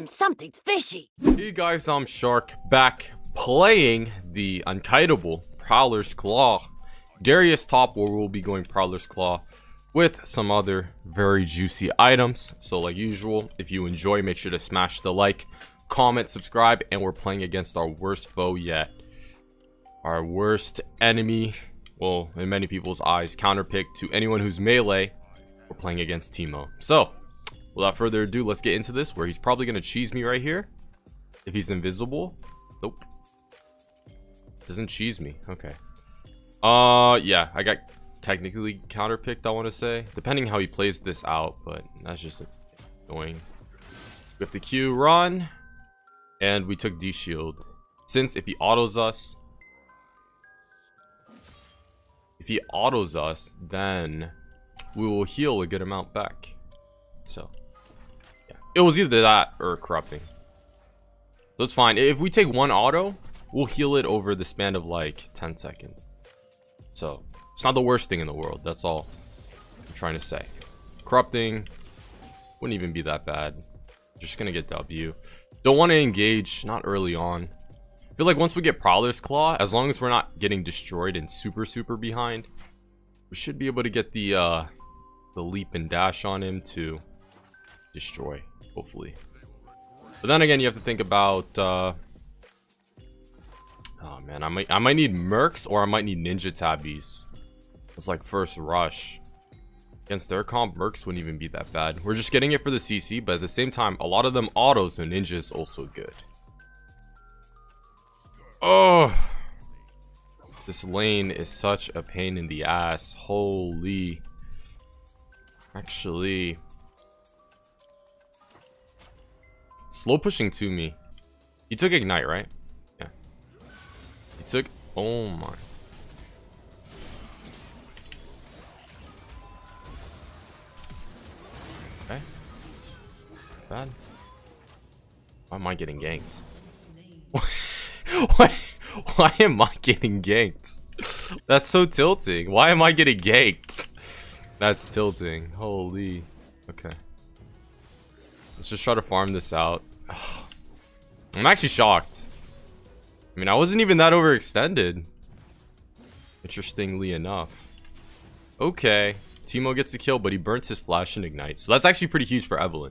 Mmm, something's fishy. Hey guys, I'm Shark, back playing the Unkiteable Prowler's Claw. Darius top where we'll be going Prowler's Claw with some other very juicy items. So like usual, if you enjoy, make sure to smash the like, comment, subscribe, and we're playing against our worst foe yet. Our worst enemy, well, in many people's eyes, counterpick to anyone who's melee, we're playing against Teemo. So, without further ado, let's get into this, where he's probably going to cheese me right here. If he's invisible. Nope. Doesn't cheese me. Okay. Uh, yeah, I got technically counterpicked, I want to say. Depending how he plays this out, but that's just annoying. We have to Q run. And we took D-Shield. Since if he autos us... If he autos us, then we will heal a good amount back. So. It was either that or corrupting. So it's fine. If we take one auto, we'll heal it over the span of like 10 seconds. So, it's not the worst thing in the world. That's all I'm trying to say. Corrupting wouldn't even be that bad. Just gonna get W. Don't want to engage, not early on. I feel like once we get Prowler's Claw, as long as we're not getting destroyed and super, super behind, we should be able to get the, uh, the leap and dash on him to destroy, hopefully. But then again, you have to think about, uh, oh man, I might, I might need Mercs or I might need Ninja Tabis. It's like first rush. Against their comp, Mercs wouldn't even be that bad. We're just getting it for the CC, but at the same time, a lot of them autos, so Ninja is also good. Oh! This lane is such a pain in the ass. Holy. Actually. Slow pushing to me. He took Ignite, right? Yeah. He took... Oh my. Okay. Bad. Why am I getting ganked? why, why am I getting ganked? That's so tilting. Why am I getting ganked? That's tilting. Holy. Okay. Let's just try to farm this out. I'm actually shocked. I mean, I wasn't even that overextended. Interestingly enough. Okay. Teemo gets a kill, but he burns his flash and ignite. So that's actually pretty huge for Evelynn.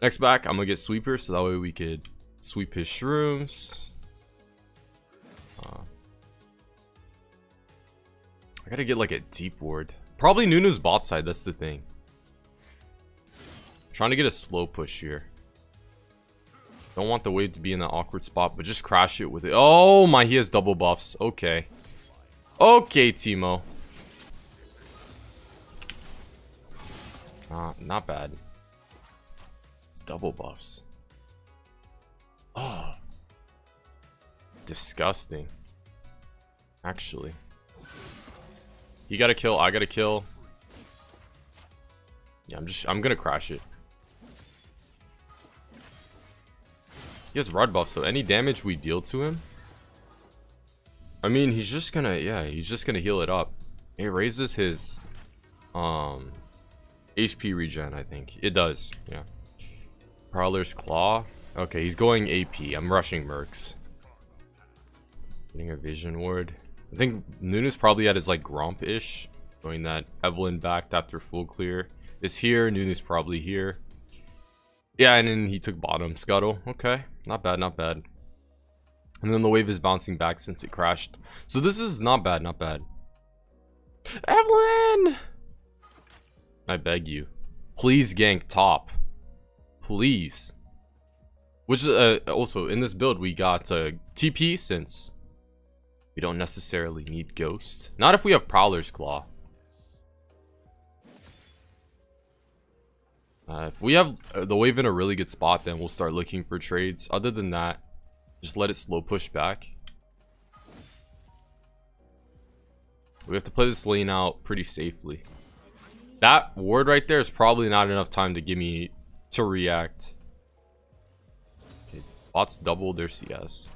Next back, I'm gonna get sweeper, so that way we could sweep his shrooms. Uh, I gotta get like a deep ward. Probably Nunu's bot side, that's the thing. Trying to get a slow push here. Don't want the wave to be in that awkward spot, but just crash it with it. Oh my, he has double buffs. Okay. Okay, Teemo. Uh, not bad. It's double buffs. Oh. Disgusting. Actually. You gotta kill, I gotta kill. Yeah, I'm just, I'm gonna crash it. He has Rod buff, so any damage we deal to him... I mean, he's just gonna, yeah, he's just gonna heal it up. It raises his, um, HP regen, I think. It does, yeah. Prowler's Claw. Okay, he's going AP. I'm rushing Mercs. Getting a Vision Ward. I think Nunu's probably at his, like, Gromp-ish. Going that Evelynn backed after full clear. Is here. Nunu's probably here. Yeah, and then he took bottom. Scuttle. Okay. Not bad, not bad. And then the wave is bouncing back since it crashed. So this is not bad, not bad. Evelynn! I beg you. Please gank top. Please. Which, uh, also, in this build, we got uh, TP since we don't necessarily need Ghost. Not if we have Prowler's Claw. Uh, if we have uh, the wave in a really good spot, then we'll start looking for trades. Other than that, just let it slow push back. We have to play this lane out pretty safely. That ward right there is probably not enough time to give me to react. Okay, bots double their CS.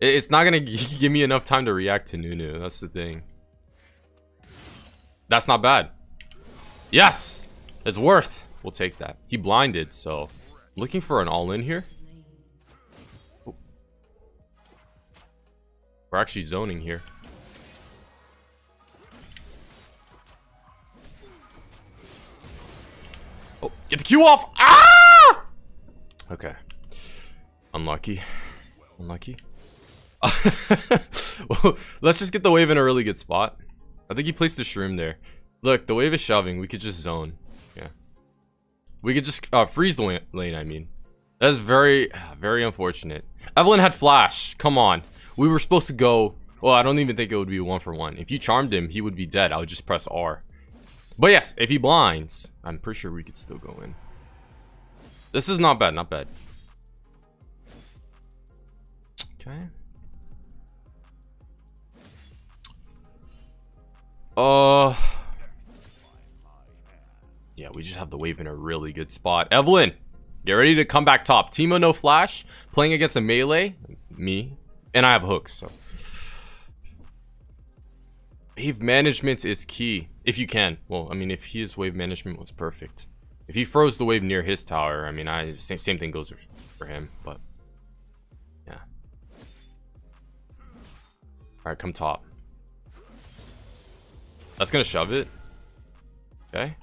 It's not gonna give me enough time to react to Nunu. That's the thing. That's not bad. Yes! It's worth. We'll take that. He blinded, so Looking for an all-in here. We're actually zoning here. Oh, get the Q off! Ah! Okay. Unlucky. Unlucky. well, let's just get the wave in a really good spot. I think he placed the shroom there. Look, the wave is shoving. We could just zone. We could just uh, freeze the lane, I mean. That's very, very unfortunate. Evelynn had flash. Come on. We were supposed to go... Well, I don't even think it would be one for one. If you charmed him, he would be dead. I would just press R. But yes, if he blinds, I'm pretty sure we could still go in. This is not bad, not bad. Okay. Uh... Yeah, we just have the wave in a really good spot. Evelynn, get ready to come back top. Teemo no flash, playing against a melee, me, and I have hooks, so. Wave management is key, if you can. Well, I mean, if his wave management was perfect. If he froze the wave near his tower, I mean, I same, same thing goes for him, but yeah. All right, come top. That's gonna shove it. Okay.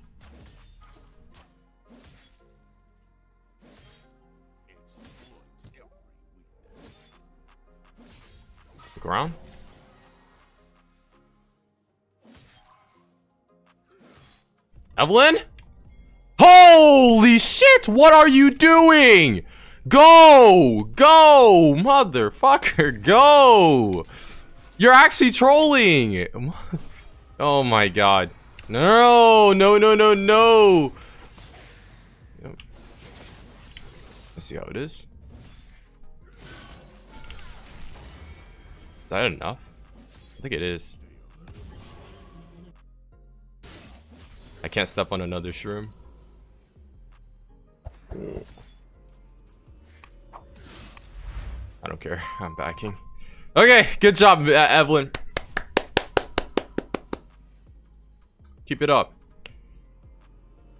Around. Evelynn? Holy shit! What are you doing? Go! Go! Motherfucker, go! You're actually trolling! Oh my god. No, no, no, no, no! Let's see how it is. That enough? I think it is. I can't step on another shroom. I don't care. I'm backing. Okay, good job, Evelynn. Keep it up.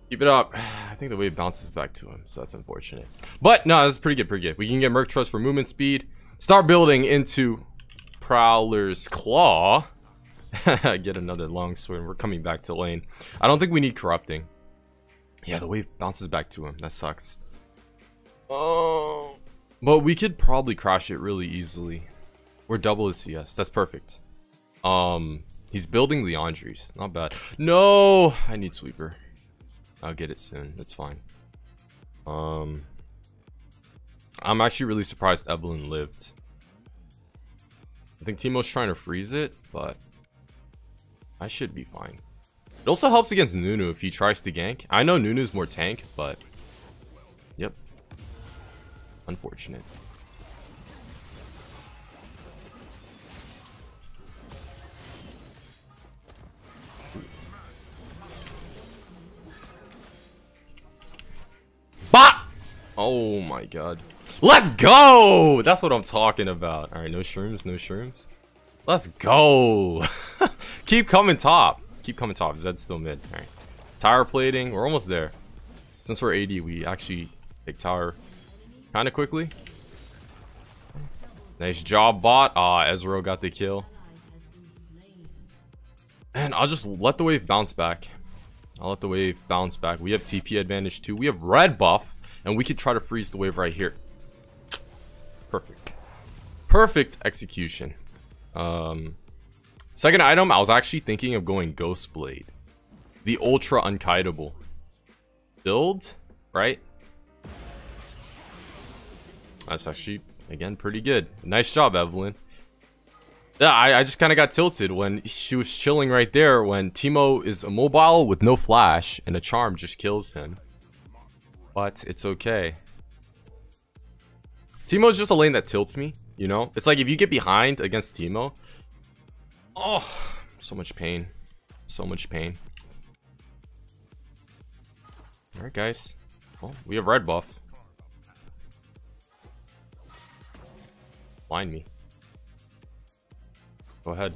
Keep it up. I think the wave bounces back to him, so that's unfortunate. But no, this is pretty good, pretty good. We can get Merc Trust for movement speed. Start building into Prowler's Claw. I get another long sword. We're coming back to lane. I don't think we need corrupting. Yeah, the wave bounces back to him. That sucks. Oh. But we could probably crash it really easily. We're double his CS. That's perfect. Um, he's building Liandry's. Not bad. No, I need sweeper. I'll get it soon. It's fine. Um, I'm actually really surprised Evelynn lived. I think Teemo's trying to freeze it, but I should be fine. It also helps against Nunu if he tries to gank. I know Nunu's more tank, but... Yep. Unfortunate. Oh my god. Let's go! That's what I'm talking about. Alright, no shrooms, no shrooms. Let's go! Keep coming top. Keep coming top. Zed's still mid. Alright. Tower plating. We're almost there. Since we're 80, we actually take tower kind of quickly. Nice job, bot. Ah, Ezreal got the kill. And I'll just let the wave bounce back. I'll let the wave bounce back. We have TP advantage too. We have red buff. And we could try to freeze the wave right here. Perfect. Perfect execution. Um, second item, I was actually thinking of going Ghost Blade. The Ultra Unkiteable. Build, right? That's actually, again, pretty good. Nice job, Evelynn. Yeah, I, I just kind of got tilted when she was chilling right there when Teemo is immobile with no flash and a charm just kills him. But it's okay. Teemo's just a lane that tilts me, you know? It's like if you get behind against Teemo. Oh, so much pain. So much pain. Alright, guys. Well, we have red buff. Blind me. Go ahead.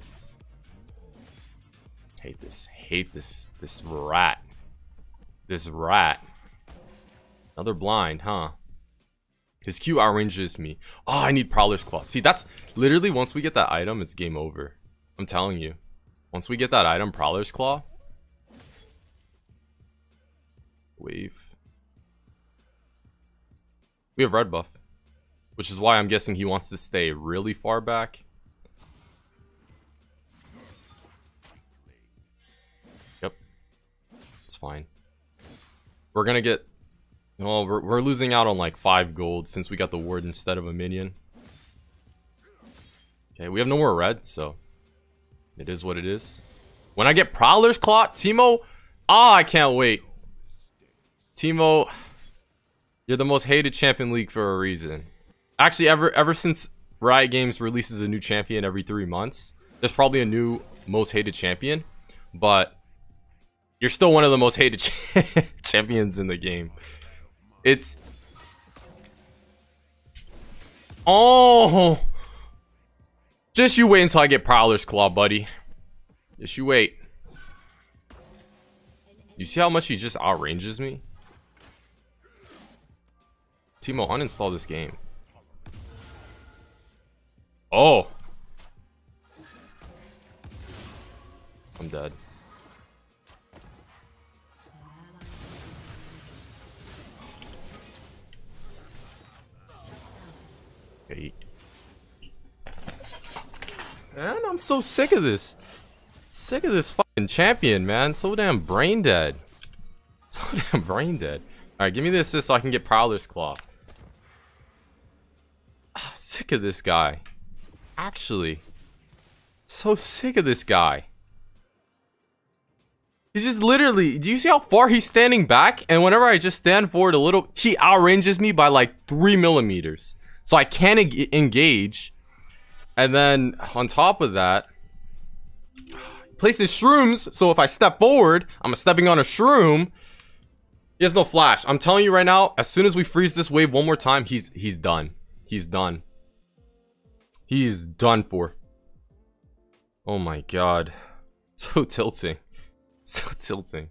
Hate this. Hate this. This rat. This rat. Another blind, huh? His Q outranges me. Oh, I need Prowler's Claw. See, that's literally once we get that item, it's game over. I'm telling you. Once we get that item, Prowler's Claw. Wave. We have red buff. Which is why I'm guessing he wants to stay really far back. Yep. It's fine. We're gonna get well, we're, we're losing out on like 5 gold since we got the ward instead of a minion. Okay, we have no more red, so it is what it is. When I get Prowler's Claw, Teemo, ah, oh, I can't wait. Teemo, you're the most hated champion league for a reason. Actually, ever ever since Riot Games releases a new champion every three months, there's probably a new most hated champion, but you're still one of the most hated champions in the game. It's... Oh! Just you wait until I get Prowler's Claw, buddy. Just you wait. You see how much he just outranges me? Teemo, uninstall this game. Oh! I'm dead. Okay. Man, I'm so sick of this. Sick of this fucking champion, man. So damn brain dead. So damn brain dead. Alright, give me this assist so I can get Prowler's Claw. Ah, sick of this guy. Actually. So sick of this guy. He's just literally, do you see how far he's standing back? And whenever I just stand forward a little, he outranges me by like 3 millimeters. So I can engage. And then on top of that, places shrooms. So if I step forward, I'm stepping on a shroom. He has no flash. I'm telling you right now, as soon as we freeze this wave one more time, he's he's done. He's done. He's done for. Oh my god. So tilting. So tilting.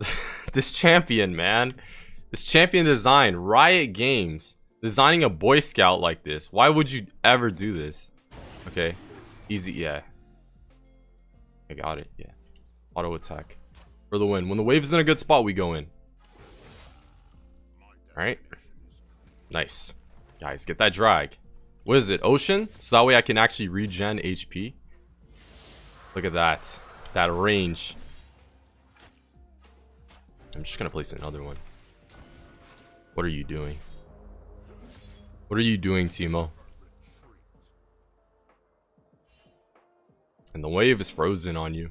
this champion, man. This champion design. Riot Games. Designing a Boy Scout like this. Why would you ever do this? Okay. Easy, yeah. I got it, yeah. Auto attack. For the win. When the wave's in a good spot, we go in. Alright. Nice. Guys, get that drag. What is it? Ocean? So that way I can actually regen HP. Look at that. That range. I'm just gonna place another one. What are you doing? What are you doing, Teemo? And the wave is frozen on you.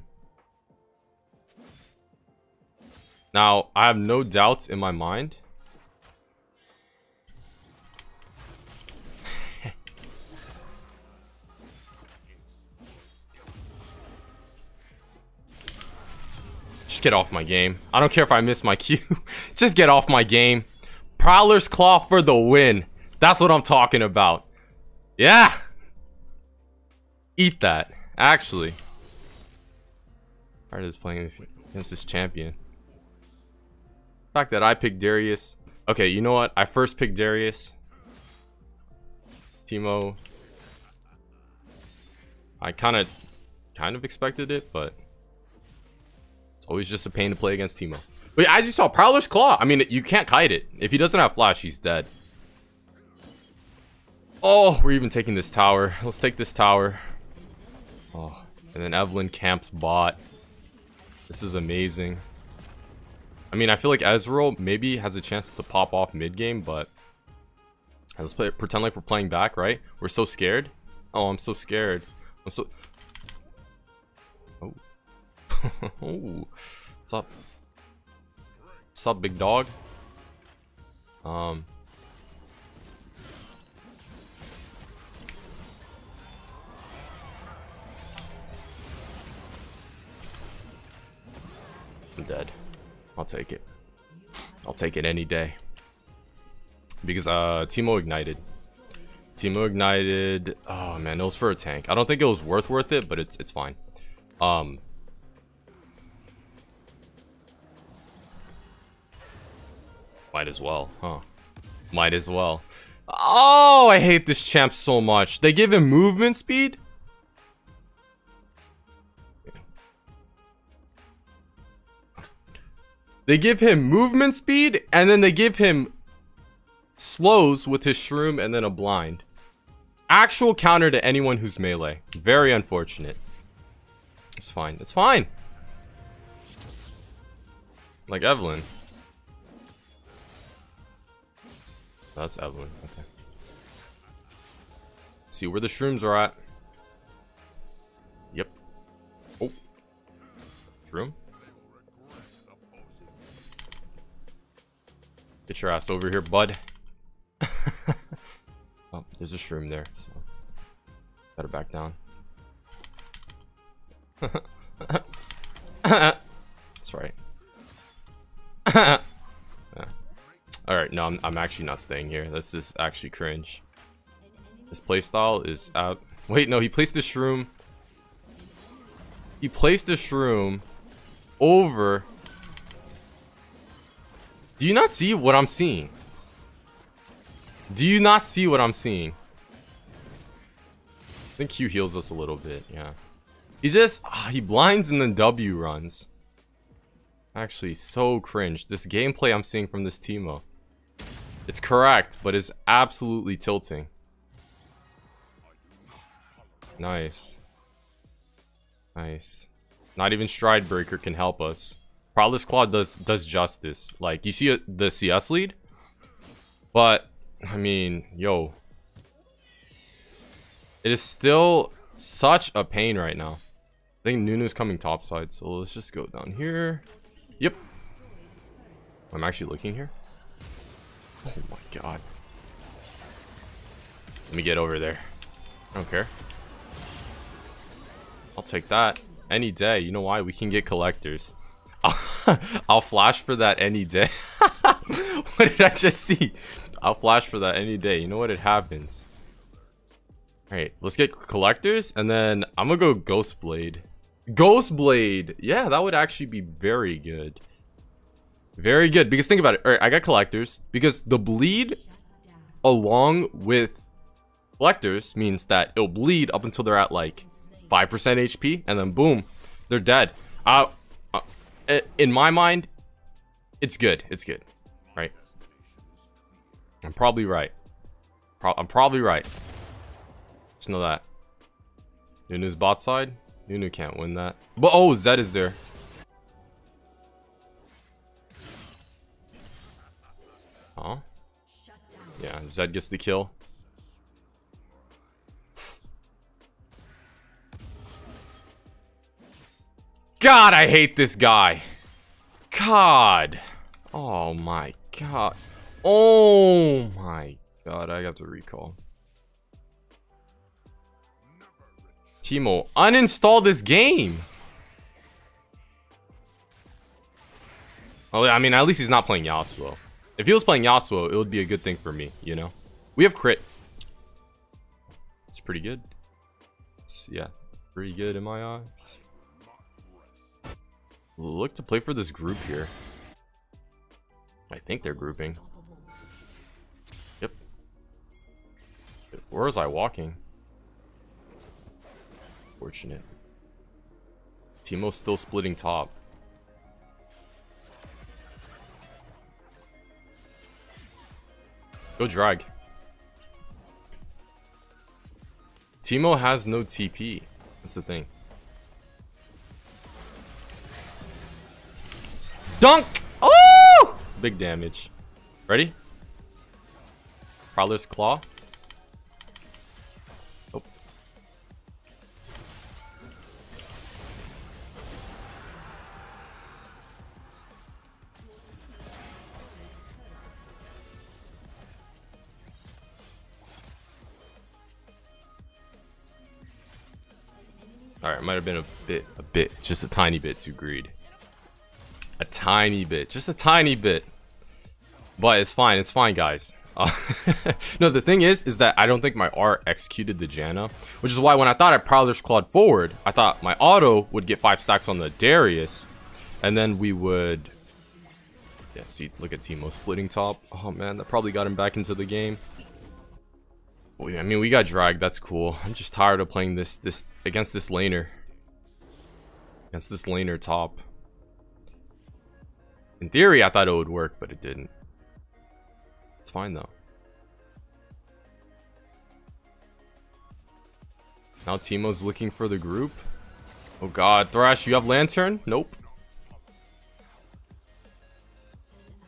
Now, I have no doubts in my mind. Just get off my game. I don't care if I miss my cue. Just get off my game. Prowler's Claw for the win. That's what I'm talking about. Yeah. Eat that. Actually. Part is playing against this champion. The fact that I picked Darius. Okay, you know what? I first picked Darius. Teemo. I kind of, kind of expected it, but it's always just a pain to play against Teemo. But as you saw, Prowler's Claw. I mean, you can't kite it. If he doesn't have Flash, he's dead. Oh, we're even taking this tower. Let's take this tower. Oh, and then Evelynn camps bot. This is amazing. I mean, I feel like Ezreal maybe has a chance to pop off mid-game, but... Let's play, pretend like we're playing back, right? We're so scared. Oh, I'm so scared. I'm so... Oh. oh. What's up? What's up, big dog? Um... I'm dead. I'll take it. I'll take it any day. Because uh Teemo ignited. Teemo ignited. Oh man, it was for a tank. I don't think it was worth worth it, but it's it's fine. Um Might as well, huh? Might as well. Oh, I hate this champ so much. They give him movement speed? They give him movement speed, and then they give him slows with his shroom and then a blind. Actual counter to anyone who's melee. Very unfortunate. It's fine. It's fine. Like Evelynn. That's Evelynn. Okay. See where the shrooms are at. Yep. Oh. Shroom. Get your ass over here, bud. oh, there's a shroom there, so better back down. That's right. Alright, no, I'm, I'm actually not staying here. This is actually cringe. His playstyle is out. Wait, no, he placed the shroom. He placed the shroom over. Do you not see what I'm seeing? Do you not see what I'm seeing? I think Q heals us a little bit, yeah. He just, ah, he blinds and then W runs. Actually, so cringe. This gameplay I'm seeing from this Teemo. It's correct, but it's absolutely tilting. Nice. Nice. Not even Stride Breaker can help us. Prowler's Claw does does justice. Like, you see the CS lead? But, I mean, yo. It is still such a pain right now. I think Nunu's coming topside, so let's just go down here. Yep. I'm actually looking here. Oh my god. Let me get over there. I don't care. I'll take that any day. You know why? We can get collectors. I'll, flash for that any day. what did I just see? I'll flash for that any day. You know what? It happens. Alright, let's get collectors, and then I'm gonna go Ghost Blade. Ghost Blade! Yeah, that would actually be very good. Very good. Because think about it. All right, I got collectors. Because the bleed along with collectors means that it'll bleed up until they're at like 5% HP. And then boom, they're dead. Uh, Uh, in my mind, it's good. It's good. Right? I'm probably right. Pro I'm probably right. Just know that. Nunu's bot side. Nunu can't win that. But oh, Zed is there. Huh? Yeah, Zed gets the kill. God, I hate this guy. God. Oh my god. Oh my god, I got to recall. Teemo, uninstall this game. Well, I mean, at least he's not playing Yasuo. If he was playing Yasuo, it would be a good thing for me, you know? We have crit. It's pretty good. It's, yeah, pretty good in my eyes. Look to play for this group here. I think they're grouping. Yep. Where was I walking? Fortunate. Teemo's still splitting top. Go drag. Teemo has no TP. That's the thing. Dunk! Oh! Big damage. Ready? Prowler's Claw. Alright, might have been a bit, a bit, just a tiny bit too greedy. A tiny bit, just a tiny bit. But it's fine, it's fine, guys. Uh, no, the thing is, is that I don't think my art executed the Janna, which is why when I thought I Prowler's Clawed forward, I thought my auto would get five stacks on the Darius, and then we would Yeah, see, look at Teemo splitting top. Oh man, that probably got him back into the game. Oh yeah, I mean, we got dragged. That's cool. I'm just tired of playing this this against this laner. Against this laner top. In theory, I thought it would work, but it didn't. It's fine though. Now Teemo's looking for the group. Oh god, Thresh, you have Lantern? Nope.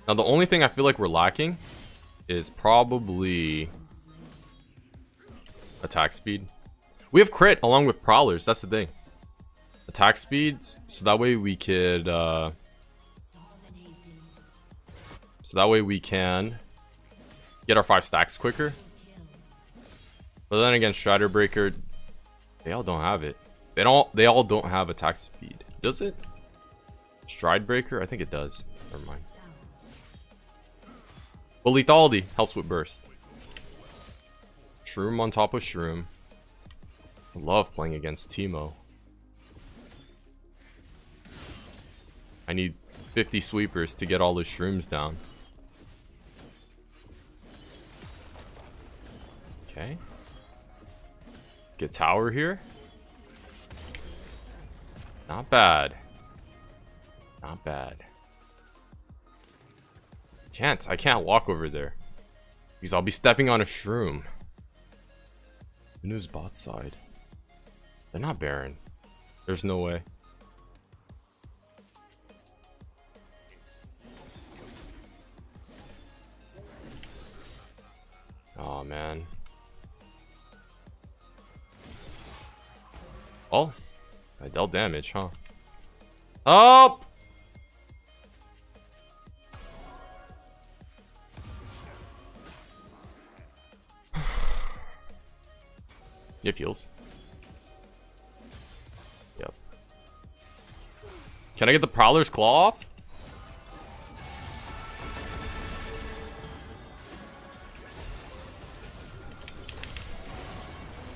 Now the only thing I feel like we're lacking is probably attack speed. We have crit along with prowlers, that's the thing. Attack speed, so that way we could uh so that way we can get our five stacks quicker. But then again, Stride Breaker, they all don't have it. They don't. They all don't have attack speed. Does it? Stride Breaker? I think it does. Never mind. But Lethality helps with burst. Shroom on top of Shroom. I love playing against Teemo. I need 50 sweepers to get all the shrooms down. Okay. Let's get tower here. Not bad. Not bad. Can't. I can't walk over there. Because I'll be stepping on a shroom. News bot side. They're not Baron. There's no way. Oh man. Oh, I dealt damage, huh? Up! It heals. Yep. Can I get the Prowler's Claw off?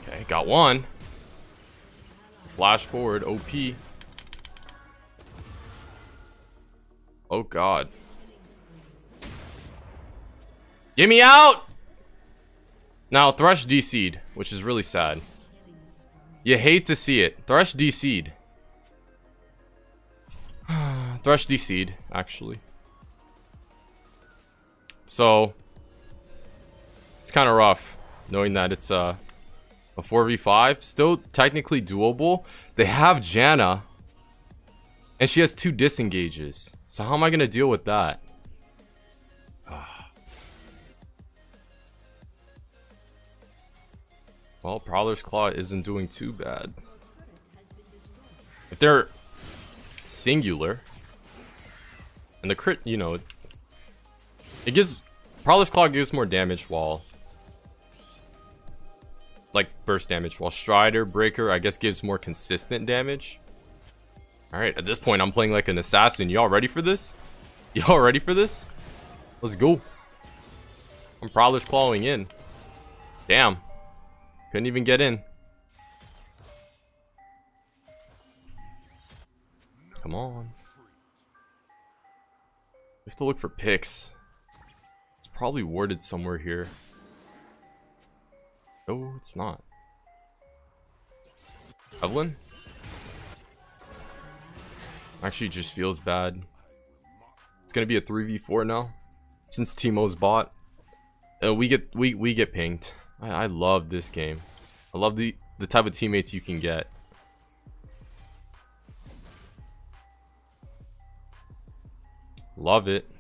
Okay, got one. Flash forward, OP. Oh god. Get me out! Now, Thresh DC'd, which is really sad. You hate to see it. Thresh DC'd. Thresh DC'd, actually. So, it's kind of rough, knowing that it's, uh, a 4v5. Still technically doable. They have Janna. And she has two disengages. So how am I going to deal with that? well, Prowler's Claw isn't doing too bad. If they're singular, and the crit, you know, it gives Prowler's Claw gives more damage while like burst damage, while Stride Breaker, I guess, gives more consistent damage. Alright, at this point, I'm playing like an assassin. Y'all ready for this? Y'all ready for this? Let's go. I'm Prowler's clawing in. Damn. Couldn't even get in. Come on. We have to look for picks. It's probably warded somewhere here. No, it's not. Evelynn? Actually, just feels bad. It's gonna be a 3v4 now. Since Teemo's bot. Uh, we get we we get pinged. I, I love this game. I love the the type of teammates you can get. Love it.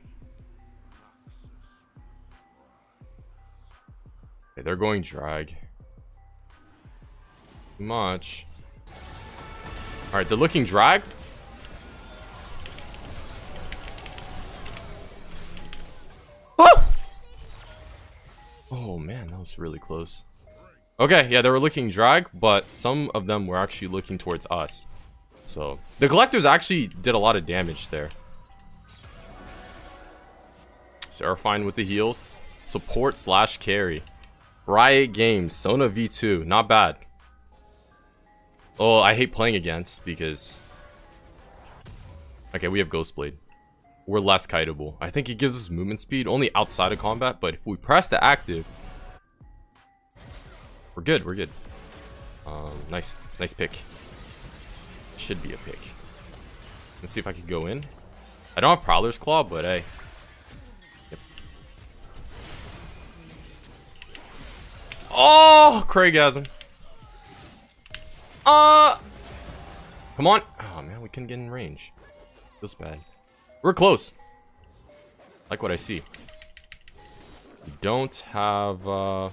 They're going drag. Too much. Alright, they're looking drag. Oh! oh man, that was really close. Okay, yeah, they were looking drag, but some of them were actually looking towards us. So, the collectors actually did a lot of damage there. Seraphine with the heals. Support slash carry. Riot Games, Sona V2, not bad. Oh, I hate playing against because... Okay, we have Ghostblade. we're less kiteable. I think it gives us movement speed only outside of combat, but if we press the active, we're good, we're good. Um, nice, nice pick. Should be a pick. Let's see if I can go in. I don't have Prowler's Claw, but hey. Oh, Craigasm. Uh, come on. Oh man, we couldn't get in range. Feels bad. We're close. Like what I see. We don't have, uh...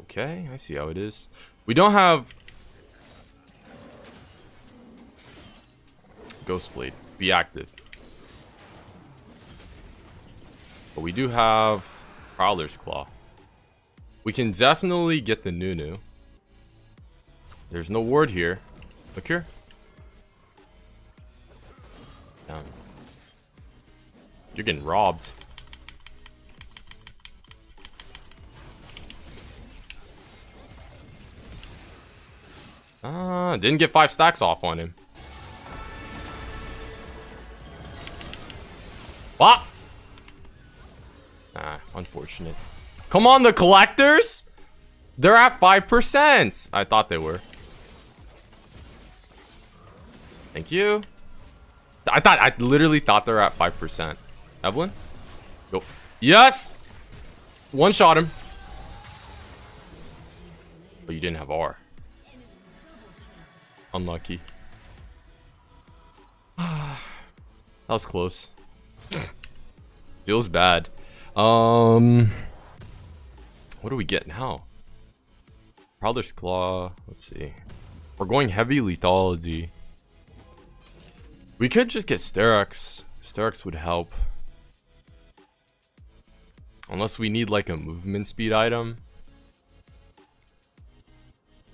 Okay, I see how it is. We don't have... Ghostblade. Be active. But we do have Prowler's Claw. We can definitely get the Nunu. There's no ward here. Look here. Down. You're getting robbed. Ah, uh, didn't get five stacks off on him. What? Unfortunate. Come on, the collectors! They're at 5%! I thought they were. Thank you. I thought, I literally thought they were at 5%. Evelynn? Go. Yes! One shot him. But you didn't have R. Unlucky. that was close. Feels bad. Um, what do we get now? Prowler's Claw. Let's see. We're going heavy lethality. We could just get Sterak's. Sterak's would help. Unless we need like a movement speed item.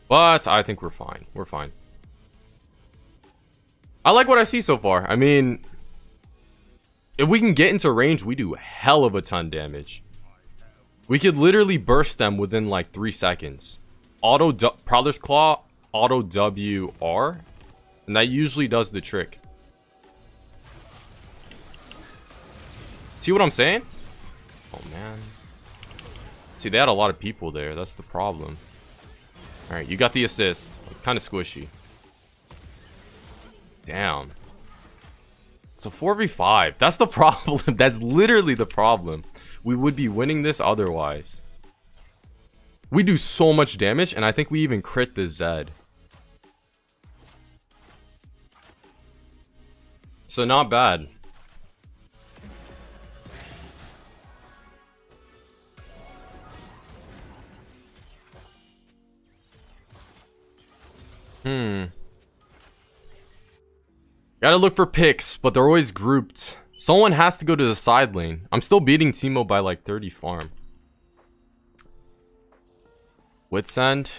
But I think we're fine. We're fine. I like what I see so far. I mean, if we can get into range, we do a hell of a ton damage. We could literally burst them within like three seconds. Auto Prowler's Claw, auto WR, and that usually does the trick. See what I'm saying? Oh man. See, they had a lot of people there. That's the problem. Alright, you got the assist. Kind of squishy. Damn. It's a 4v5. That's the problem. That's literally the problem. We would be winning this otherwise. We do so much damage, and I think we even crit the Zed. So not bad. Hmm. Gotta look for picks, but they're always grouped. Someone has to go to the side lane. I'm still beating Teemo by like 30 farm. Wits End?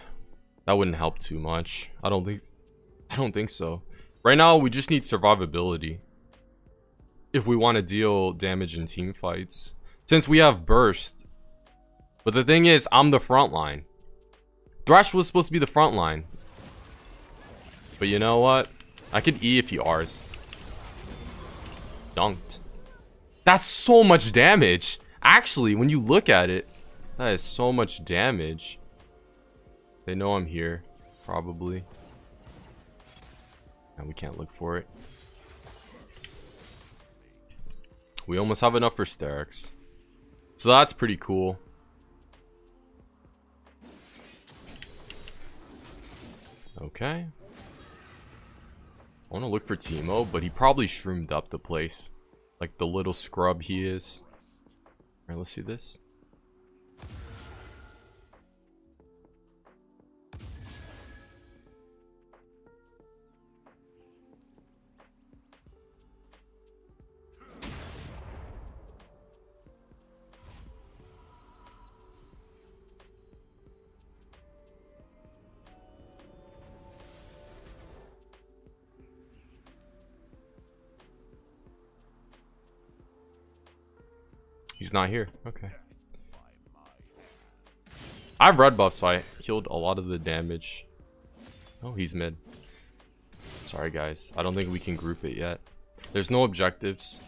That wouldn't help too much. I don't think I don't think so. Right now we just need survivability. If we want to deal damage in team fights. Since we have burst. But the thing is, I'm the front line. Thresh was supposed to be the front line. But you know what? I could E if he R's. Dunked. That's so much damage. Actually, when you look at it, that is so much damage. They know I'm here, probably. And we can't look for it. We almost have enough for Sterak's. So that's pretty cool. Okay. I want to look for Teemo, but he probably shroomed up the place. Like the little scrub he is. Alright, let's see this. He's not here. Okay. I have red buff, so I healed a lot of the damage. Oh, he's mid. Sorry, guys. I don't think we can group it yet. There's no objectives.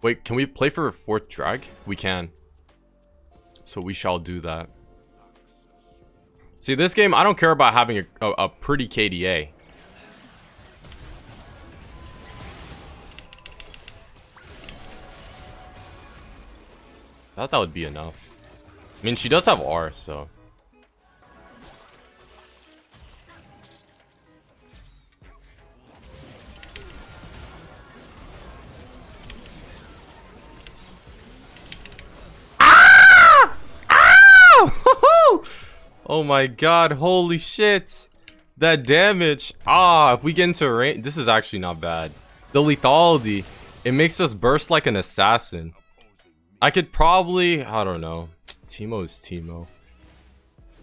Wait, can we play for a fourth drag? We can. So we shall do that. See, this game, I don't care about having a, a, a pretty KDA. Thought that would be enough. I mean, she does have R, so... Oh my god, holy shit. That damage. Ah, if we get into range, this is actually not bad. The lethality, it makes us burst like an assassin. I could probably, I don't know. Teemo is Teemo.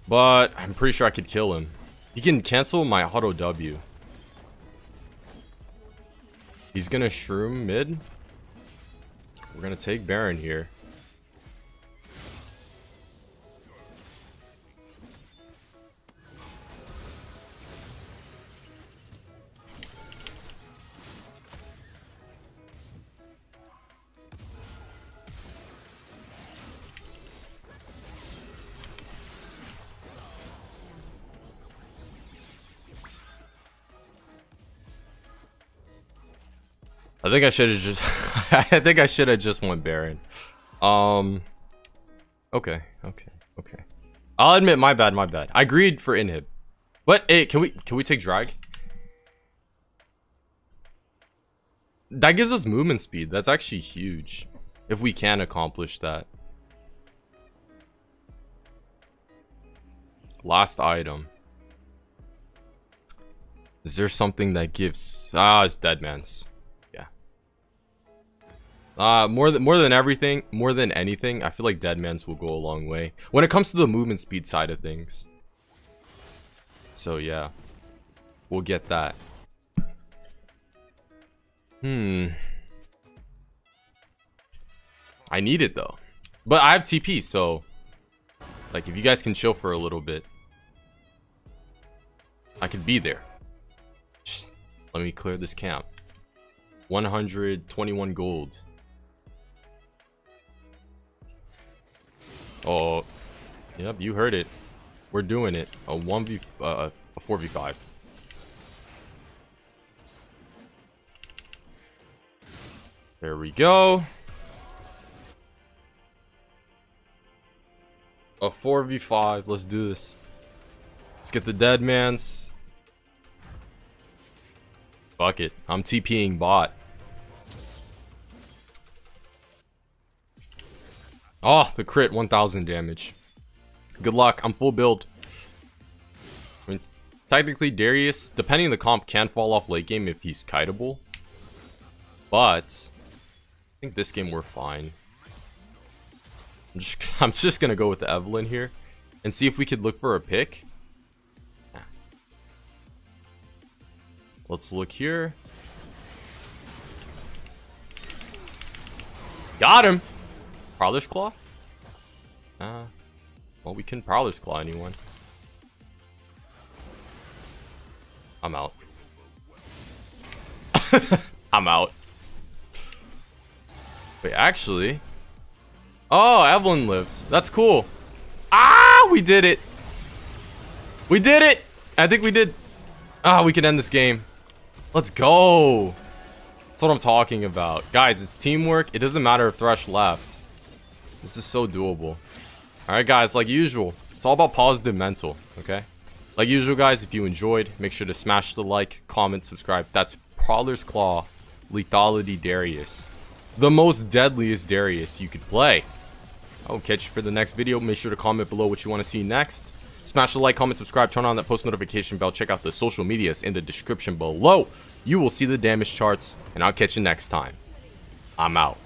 But I'm pretty sure I could kill him. He can cancel my auto W. He's gonna shroom mid. We're gonna take Baron here. I think I should have just I think I should have just went Baron. Um Okay, okay, okay. I'll admit my bad, my bad. I agreed for inhib. But hey, can we can we take drag? That gives us movement speed. That's actually huge. If we can accomplish that. Last item. Is there something that gives... Ah, it's Dead Man's. Uh, more than more than everything, more than anything, I feel like Deadman's will go a long way when it comes to the movement speed side of things. So yeah, we'll get that. Hmm. I need it though, but I have TP, so like if you guys can chill for a little bit, I could be there. Let me clear this camp. 121 gold. Oh, yep, you heard it. We're doing it. A 1v, uh, a 4v5. There we go. A 4v5. Let's do this. Let's get the dead man's. Fuck it. I'm TPing bot. Oh, the crit, 1000 damage. Good luck, I'm full build. I mean, technically Darius, depending on the comp, can fall off late game if he's kiteable. But, I think this game we're fine. I'm just, I'm just gonna go with the Evelynn here. And see if we could look for a pick. Let's look here. Got him! Prowler's Claw? Uh, well, we can Prowler's Claw anyone. I'm out. I'm out. Wait, actually... Oh, Evelynn lived. That's cool. Ah, we did it. We did it. I think we did. Ah, we can end this game. Let's go. That's what I'm talking about. Guys, it's teamwork. It doesn't matter if Thresh left. This is so doable. Alright guys, like usual, it's all about positive mental, okay? Like usual guys, if you enjoyed, make sure to smash the like, comment, subscribe. That's Prowler's Claw, Lethality Darius. The most deadliest Darius you could play. I'll catch you for the next video. Make sure to comment below what you want to see next. Smash the like, comment, subscribe, turn on that post notification bell. Check out the social medias in the description below. You will see the damage charts, and I'll catch you next time. I'm out.